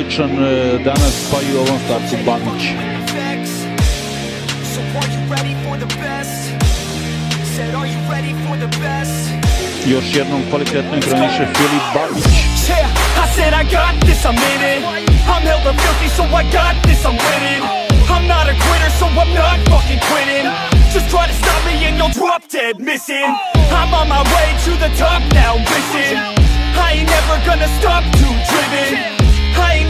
odličan, danas pa i u ovom startu Babić. So are you ready for the best? Said, are you ready for the best? Još jednom kvalitetno igraniše Filip Babić. I said I got this, I'm in it. I'm hella filthy, so I got this, I'm winning. I'm not a quitter, so I'm not fucking quitting. Just try to stop me and you'll drop dead missing. I'm on my way to the top now, listen. I ain't never gonna stop too driven.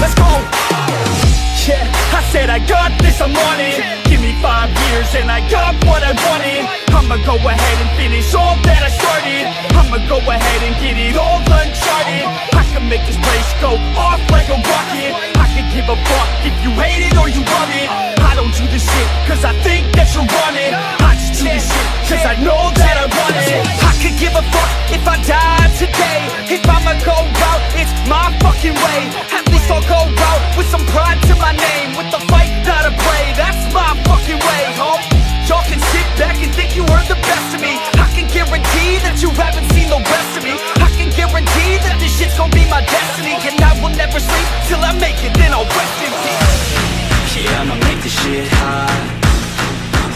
let's go. Yeah, I said I got this, I'm on it five years and I got what I wanted. I'ma go ahead and finish all that I started. I'ma go ahead and get it all uncharted. I can make this place go off like a rocket. I can give a fuck if you hate it or you love it. I don't do this shit cause I think that you're it I just do this shit cause I know that I want it. I could give a fuck if I die today. If I'ma go out, it's my fucking way At I'll go out with some pride to my name. With the fight, not a play, that's my fucking way, home Y'all can sit back and think you are the best of me. I can guarantee that you haven't seen the rest of me. I can guarantee that this shit's gonna be my destiny. And I will never sleep till I make it, then I'll rest in peace. Yeah, I'ma make this shit hot.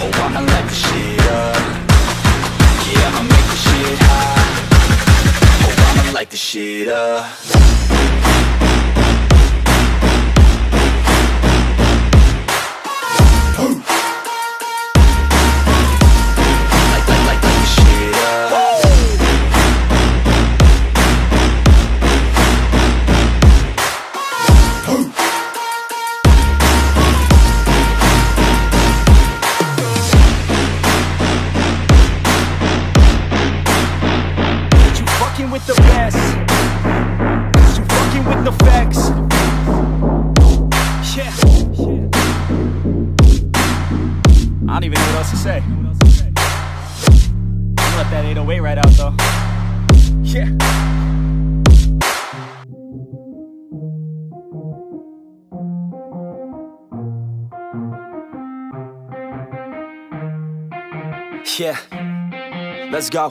Oh, I'ma light this shit up. Yeah, I'ma make this shit hot. Oh, I'ma light this shit up don't even know what else to say. I'm let that 808 right out though. Yeah. Yeah, let's go.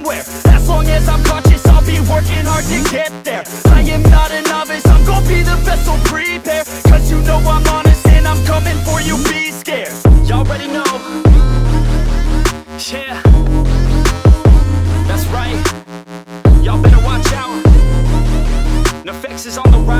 Somewhere As long as I'm conscious, I'll be working hard to get there I am not a novice, I'm gonna be the best, so prepare Cause you know I'm honest and I'm coming for you, be scared Y'all already know yeah, that's right. Y'all better watch out. NEFFEX is on the rise.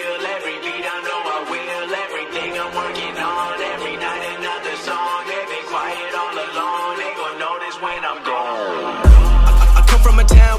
when I'm